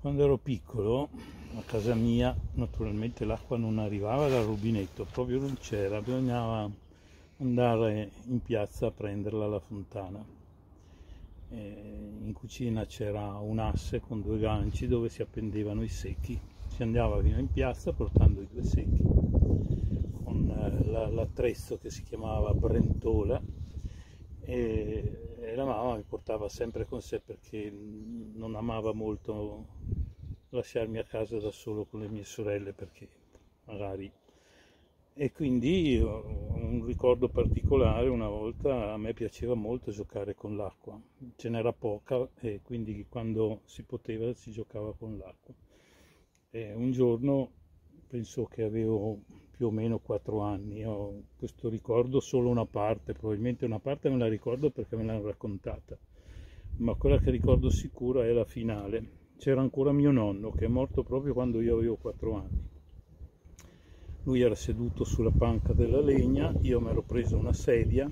Quando ero piccolo a casa mia naturalmente l'acqua non arrivava dal rubinetto, proprio non c'era, bisognava andare in piazza a prenderla alla fontana. E in cucina c'era un asse con due ganci dove si appendevano i secchi. Si andava fino in piazza portando i due secchi con eh, l'attrezzo che si chiamava brentola e, e la mamma mi portava sempre con sé perché non amava molto lasciarmi a casa da solo con le mie sorelle perché magari. E quindi un ricordo particolare una volta a me piaceva molto giocare con l'acqua ce n'era poca e quindi quando si poteva si giocava con l'acqua. E un giorno penso che avevo più o meno quattro anni, ho questo ricordo solo una parte, probabilmente una parte me la ricordo perché me l'hanno raccontata, ma quella che ricordo sicura è la finale. C'era ancora mio nonno che è morto proprio quando io avevo quattro anni. Lui era seduto sulla panca della legna, io mi ero preso una sedia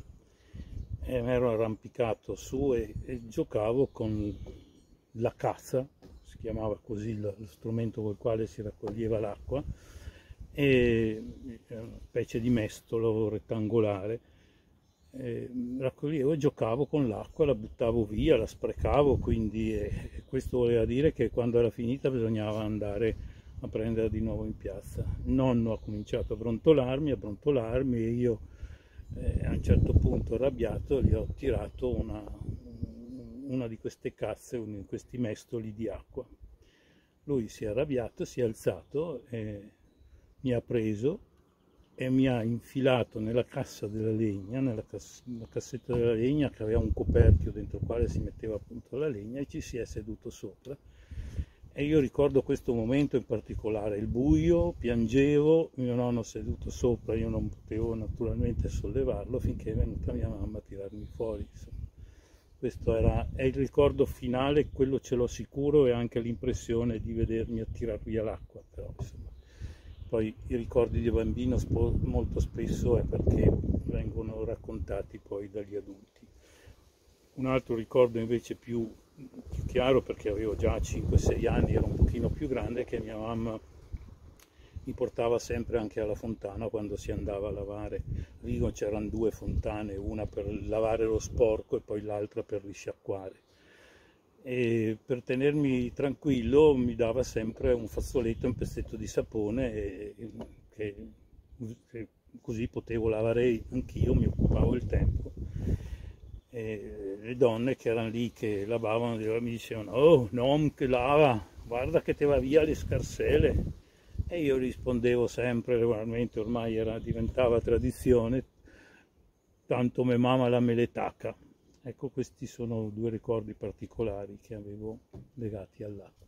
e mi ero arrampicato su e, e giocavo con la cazza, si chiamava così lo strumento col quale si raccoglieva l'acqua, e una specie di mestolo rettangolare. E raccoglievo e giocavo con l'acqua, la buttavo via, la sprecavo, quindi eh, questo voleva dire che quando era finita bisognava andare a prendere di nuovo in piazza. Il nonno ha cominciato a brontolarmi, a brontolarmi e io eh, a un certo punto arrabbiato gli ho tirato una, una di queste cazze, di questi mestoli di acqua. Lui si è arrabbiato, si è alzato e mi ha preso e mi ha infilato nella cassa della legna, nella, cass cassetta della legna che aveva un coperchio dentro il quale si metteva appunto la legna e ci si è seduto sopra. E io ricordo questo momento in particolare, il buio, piangevo, mio nonno seduto sopra, io non potevo naturalmente sollevarlo finché è venuta mia mamma a tirarmi fuori. Insomma. Questo era, è il ricordo finale, quello ce l'ho sicuro e anche l'impressione di vedermi a tirar via l'acqua, però insomma poi i ricordi di bambino molto spesso è perché vengono raccontati poi dagli adulti. Un altro ricordo invece più, più chiaro, perché avevo già 5-6 anni, ero un pochino più grande, che mia mamma mi portava sempre anche alla fontana quando si andava a lavare. Lì c'erano due fontane, una per lavare lo sporco e poi l'altra per risciacquare e per tenermi tranquillo mi dava sempre un fazzoletto, un pezzetto di sapone e, che, che così potevo lavare anch'io, mi occupavo il tempo. E le donne che erano lì che lavavano mi dicevano oh non che lava, guarda che te va via le scarsele e io rispondevo sempre regolarmente, ormai era, diventava tradizione, tanto me mama la meletacca. Ecco, questi sono due ricordi particolari che avevo legati all'acqua.